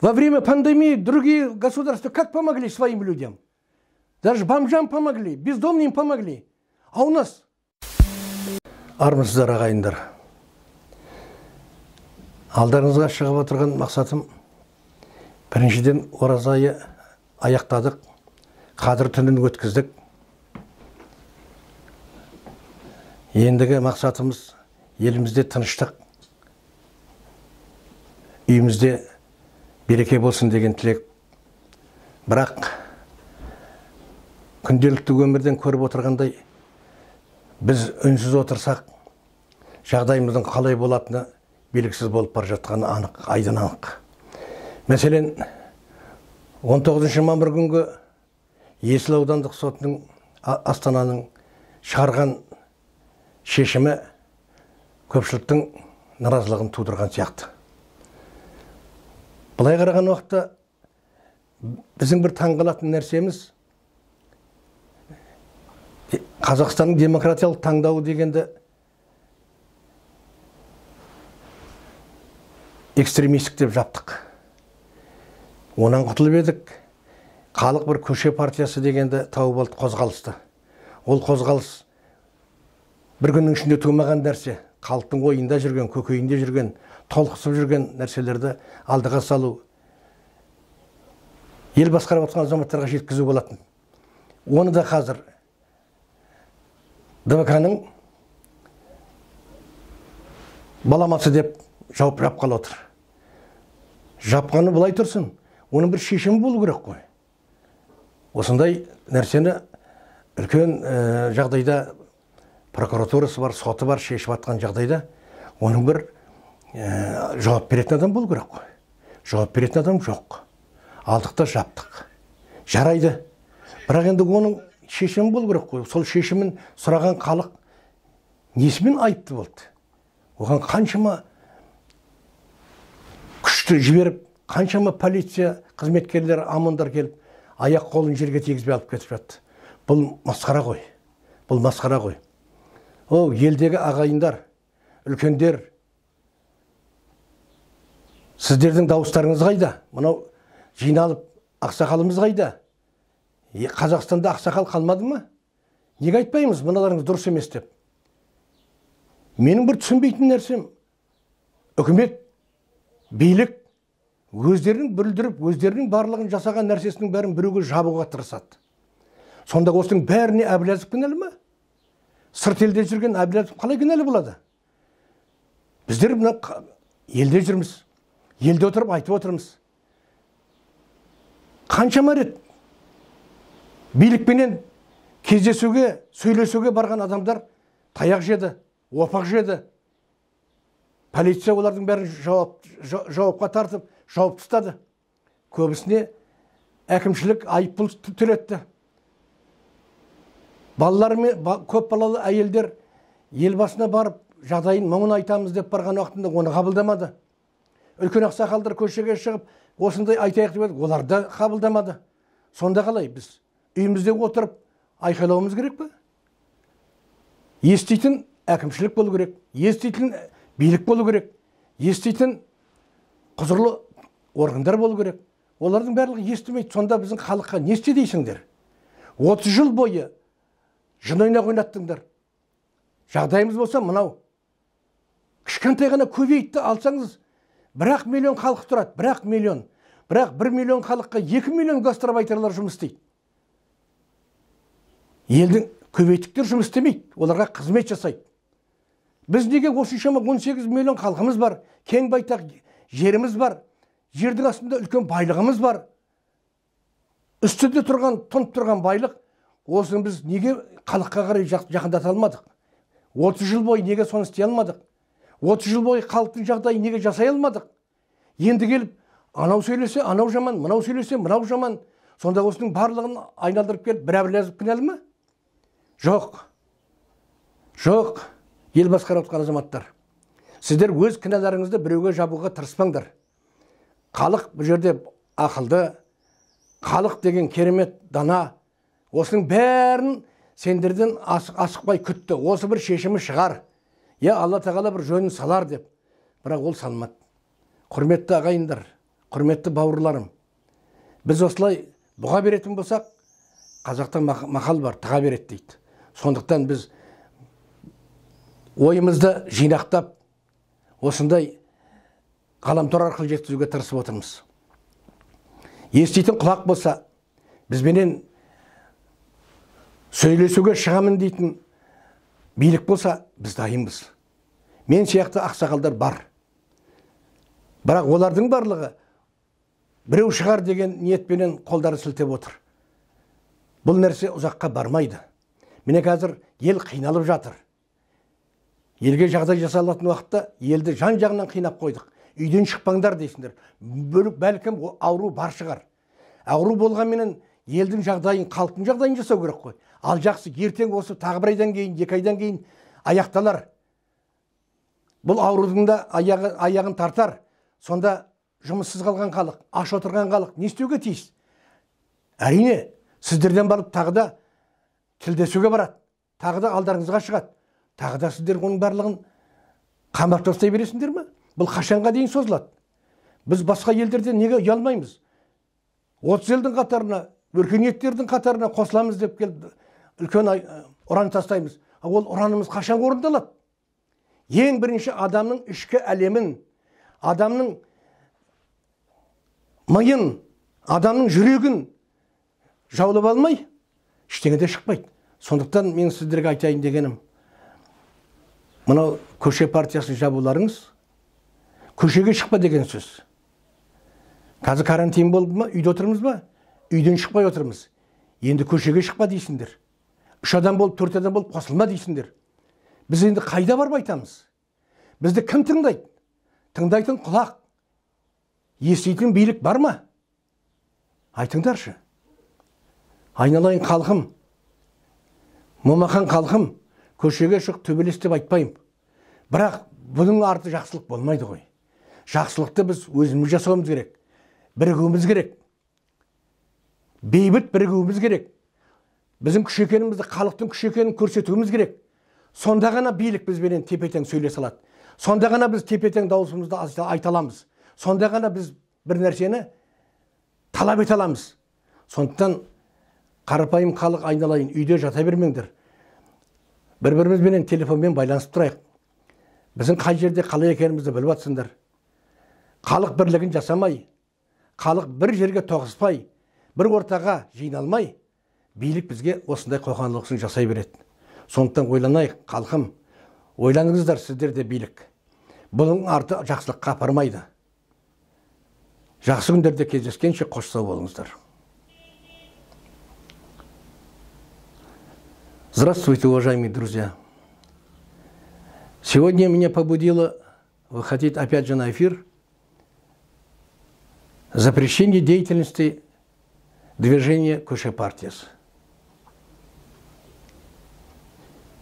Во время пандемии другие государства как помогли своим людям? Даже бомжам помогли, бездомным помогли. А у нас? Армысыздар ағайындар. Алдарыңызға шығып отырған мақсатым біріншіден ораза айы аяқтадық, қадір түнін өткіздік. Ендігі мақсатымыз елімізде тыныштық, үйімізде береке болсын деген тілек. Бірақ күнделікті өмірден көріп отырғандай біз үнсіз отырсақ жағдайымыздың қалай болатыны белгісіз болып бара жатқаны анық айдан анық мәселен 19 мамыр күнгі есіл аудандық сотының астананың шығарған шешімі көпшіліктің наразылығын тудырған сияқты былай қараған уақытта біздің бір таңғалатын нәрсеміз қазақстанның демократиялық таңдауы дегенді экстремистік деп жаптық. Онан құтылып едік. Халық бір көше партиясы дегенді тауып алды қозғалысты. Ол қозғалыс бір күннің ішінде тумаған нәрсе. Халықтың ойында жүрген көкейінде жүрген толқысып жүрген нәрселерді алдыға салу ел басқарып жатқан азаматтарға жеткізу болатын. Оны да қазір двк ның баламасы деп жауып жапқалы отыр. Жапқаны былай тұрсын оның бір шешімі болу керек қой. Осындай нәрсені үлкен ә, жағдайда прокуратурасы бар соты бар шешіп жатқан жағдайда оның бір ә, жауап беретін адам болу керек қой. Жауап беретін адам жоқ. Алдық та жаптық. Жарайды. Бірақ енді оның шешімі болу керек қой. Сол шешімін сұраған халық несімен айыпты болды? Оған қаншама күшті жіберіп қаншама полиция қызметкерлері амандар келіп аяқ қолын жерге тигізбей алып кетіп жатты. Бұл масқара ғой. Бұл масқара ғой. О елдегі ағайындар үлкендер сіздердің дауыстарыңыз қайда? Мынау жиналып ақсақалымыз қайда? Қазақстанда ақсақал қалмады ма? Неге айтпаймыз мыналарыңыз дұрыс емес деп? Менің бір түсінбейтін нәрсем үкімет билік өздерінің бүлдіріп өздерінің барлығын жасаған нәрсесінің бәрін біреуге жабуға тырысады. Сонда осының бәріне әбіләзов кінәлі ма? Сырт елде жүрген әбіләзов қалай кінәлі болады? Біздер мына елде жүрміз. Елде отырып айтып отырмыз. Қаншама рет билікпенен кездесуге сөйлесуге барған адамдар таяқ жеді опақ жеді. Полиция олардың бәрін жауап, жауапқа тартып жауып тастады. Көбісіне әкімшілік айыппұл төлетті. Балалар мен көп балалы әйелдер елбасына барып жағдайын мұңын айтамыз деп барған уақытында оны қабылдамады. Үлкен ақсақалдар көшеге шығып осындай айтайық деп едік. Олар да қабылдамады. Сонда қалай біз? Үйімізде отырып айқайлауымыз керек па еститін әкімшілік болу керек. Еститін билік болу керек. Еститін құзырлы органдар болу керек. Олардың барлығы естімейді. Сонда біздің халыққа не істе дейсіңдер? отыз жыл бойы жын ойнақ ойнаттыңдар. Жағдайымыз болса мынау. Кішкентай ғана көбейтті алсаңыз бір ақ миллион халық тұрады бір ақ миллион. Бірақ бір миллион халыққа екі миллион гастробайтерлар жұмыс істейді. Елдің көбейтіктер жұмыс істемейді оларға қызмет жасайды. Біз неге осыншама 18 миллион халқымыз бар кең байтақ жеріміз бар жердің астында үлкен байлығымыз бар. Үстінде тұрған тұнып тұрған байлық осыны біз неге халыққа қарай жақындата алмадық? 30 жыл бойы неге соны істей алмадық? 30 жыл бойы халықтың жағдайын неге жасай алмадық? Енді келіп анау сөйлесе анау жаман мынау сөйлесе мынау жаман. Сонда осының барлығын айналдырып келіп бір әбіләзов кінәлі ма? Жоқ. Жоқ. Ел басқарып жатқан азаматтар. Сіздер өз кінәларыңызды біреуге жабуға тырыспаңдар. Халық бұл жерде ақылды халық деген керемет дана. Осының бәрін сендерден асықпай күтті. Осы бір шешімі шығар. Иә алла тағала бір жөнін салар деп бірақ ол салмады. Құрметті ағайындар құрметті бауырларым біз осылай бұға беретін болсақ қазақта мақал бар тыға береді дейді. Сондықтан біз ойымызды жинақтап осындай ғаламтор арқылы жеткізуге тырысып отырмыз. Еститін құлақ болса бізбенен сөйлесуге шығамын дейтін билік болса біз дайынбыз. Мен сияқты ақсақалдар бар. Бірақ олардың барлығы біреу шығар деген ниетпенен қолдары сілтеп отыр. Бұл нәрсе ұзаққа бармайды. Міне қазір ел қиналып жатыр. Елге жағдай жасалатын уақытта елді жан жағынан қинап қойдық. Үйден шықпаңдар дейсіңдер. Бәлкім ауру бар шығар. Ауру болғанменен елдің жағдайын халықтың жағдайын жасау керек қой. Ал жақсы ертең осы тағы бір айдан кейін екі айдан кейін аяқталар. Бұл аурудың да аяғы, аяғын тартар. Сонда жұмыссыз қалған халық аш отырған халық не істеуге тиіс? Әрине сіздерден барып тағы да тілдесуге барады. Тағы да алдарыңызға шығады. Тағы да сіздер оның барлығын қамап тастай бересіңдер ма бұл қашанға дейін созылады. Біз басқа елдерден неге ұялмаймыз? Отыз елдің қатарына өркениеттердің қатарына қосыламыз деп келіп үлкен ұран тастаймыз. Ол ұранымыз қашан орындалады? Ең бірінші адамның ішкі әлемін адамның миын адамның жүрегін жаулап алмай ештеңе де шықпайды. Сондықтан мен сіздерге айтайын дегенім мынау көше партиясын жабуларыңыз көшеге шықпа деген сөз. Қазір карантин болды ма үйде отырмыз ба? Үйден шықпай отырмыз. Енді көшеге шықпа дейсіңдер. Үш адам болып төрт адам болып қосылма дейсіңдер. Біз енді қайда барып айтамыз? Бізді кім тыңдайды? Тыңдайтын құлақ еститін билік бар ма? Айтыңдаршы. Айналайын халқым момақан халқым көшеге шық төбелес деп айтпаймын. Бірақ бұның арты жақсылық болмайды ғой. Жақсылықты біз өзіміз жасауымыз керек бірігуіміз керек. Бейбіт бірігуіміз керек. Біздің күш екенімізді халықтың күш екенін көрсетуіміз керек. Сонда ғана билік бізбенен тепе тең сөйлесе алады сонда ғана біз тепе тең дауысымызды айта аламыз. Сонда ғана біз бір нәрсені талап ете аламыз. Сондықтан қарапайым халық айналайын үйде жата бермеңдер. Бір бірімізбенен телефонмен байланысып тұрайық. Біздің қай жерде қалай екенімізді біліп жатсыңдар халық бірлігін жасамай халық бір жерге тоғыспай бір ортаға жиналмай билік бізге осындай қоқанлықсын жасай береді. Сондықтан ойланайық халқым ойланыңыздар сіздер де билік. Бұның арты жақсылыққа апармайды. Жақсы күндерде кездескенше қош сау болыңыздар. Здравствуйте, уважаемые друзья! Сегодня меня побудило выходить опять же на эфир запрещение деятельности движения Куше Партиес.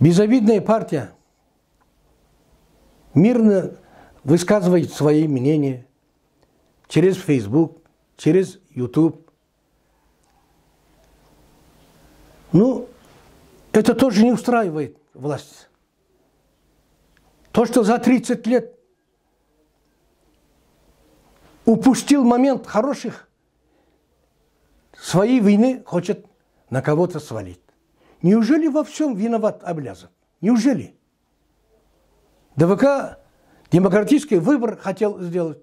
Безобидная партия мирно высказывает свои мнения через Facebook, через YouTube. Ну, это тоже не устраивает власть. То, что за 30 лет упустил момент хороших, своей войны хочет на кого-то свалить. Неужели во всем виноват Аблязов? Неужели? ДВК демократический выбор хотел сделать.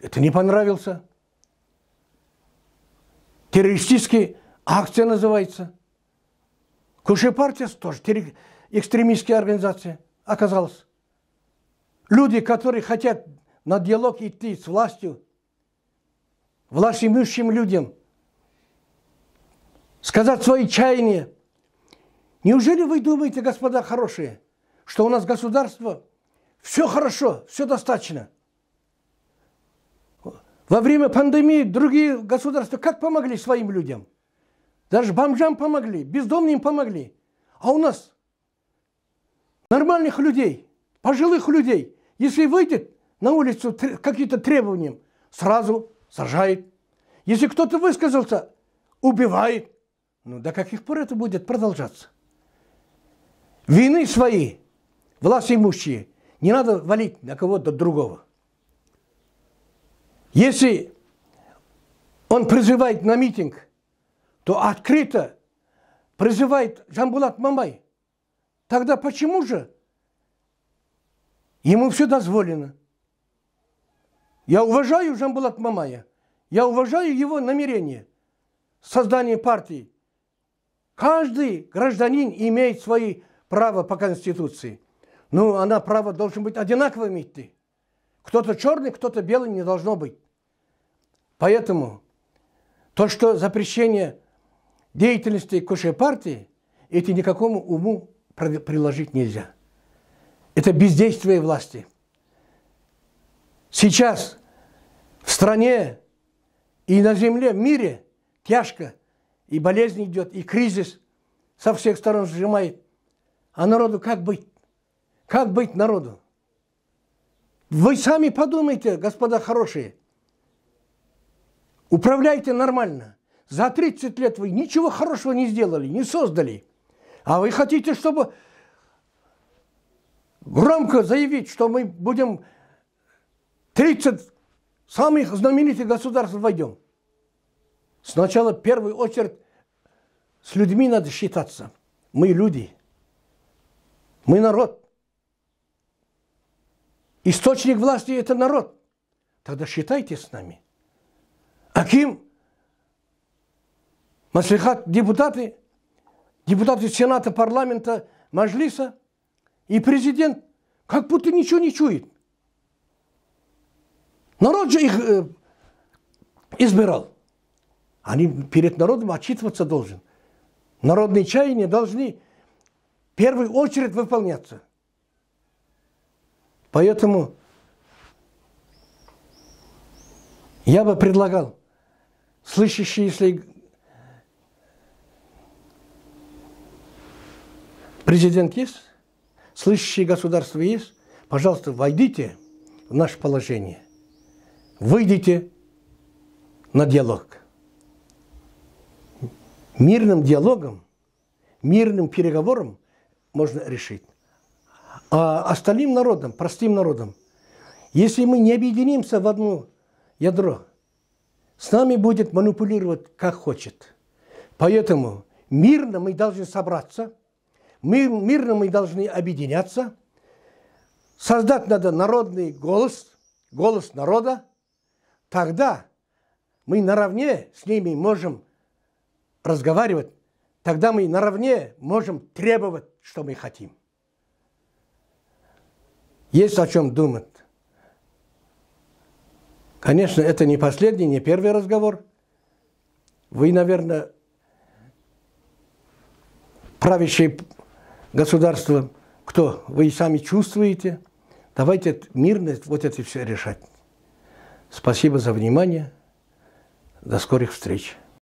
Это не понравился. Террористическая акция называется. Куше партия тоже экстремистская организация оказалась. Люди, которые хотят на диалог идти с властью, власть имущим людям, сказать свои чаяния. Неужели вы думаете, господа хорошие, что у нас государство все хорошо, все достаточно. Во время пандемии другие государства как помогли своим людям? Даже бомжам помогли, бездомным помогли. А у нас нормальных людей, пожилых людей, если выйдет на улицу какие-то требования, сразу сажает. Если кто-то высказался, убивает. Ну до каких пор это будет продолжаться? Вины свои власть имущие, не надо валить на кого-то другого. Если он призывает на митинг, то открыто призывает Жамбулат Мамай. Тогда почему же ему все дозволено? Я уважаю Жамбулат Мамая. Я уважаю его намерение создания партии. Каждый гражданин имеет свои права по Конституции. Но она право должен быть одинаковым идти. Кто-то черный, кто-то белый не должно быть. Поэтому то, что запрещение деятельности Кушей партии, это никакому уму приложить нельзя. Это бездействие власти. Сейчас в стране и на земле, в мире тяжко, и болезнь идет, и кризис со всех сторон сжимает. А народу как быть? Как быть народу? Вы сами подумайте, господа хорошие. Управляйте нормально. За 30 лет вы ничего хорошего не сделали, не создали. А вы хотите, чтобы громко заявить, что мы будем 30 самых знаменитых государств войдем. Сначала, в первую очередь, с людьми надо считаться. Мы люди. Мы народ. Источник власти – это народ. Тогда считайте с нами. Аким, Маслихат, депутаты, депутаты Сената, парламента, Мажлиса и президент как будто ничего не чует. Народ же их э, избирал. Они перед народом отчитываться должен. Народные чаяния должны в первую очередь выполняться – Поэтому я бы предлагал, слышащие, если президент есть, слышащие государства есть, пожалуйста, войдите в наше положение, выйдите на диалог. Мирным диалогом, мирным переговором можно решить а остальным народам, простым народам, если мы не объединимся в одно ядро, с нами будет манипулировать как хочет. Поэтому мирно мы должны собраться, мирно мы должны объединяться, создать надо народный голос, голос народа, тогда мы наравне с ними можем разговаривать, тогда мы наравне можем требовать, что мы хотим. Есть о чем думать. Конечно, это не последний, не первый разговор. Вы, наверное, правящее государство, кто вы сами чувствуете. Давайте мирно вот это все решать. Спасибо за внимание. До скорых встреч.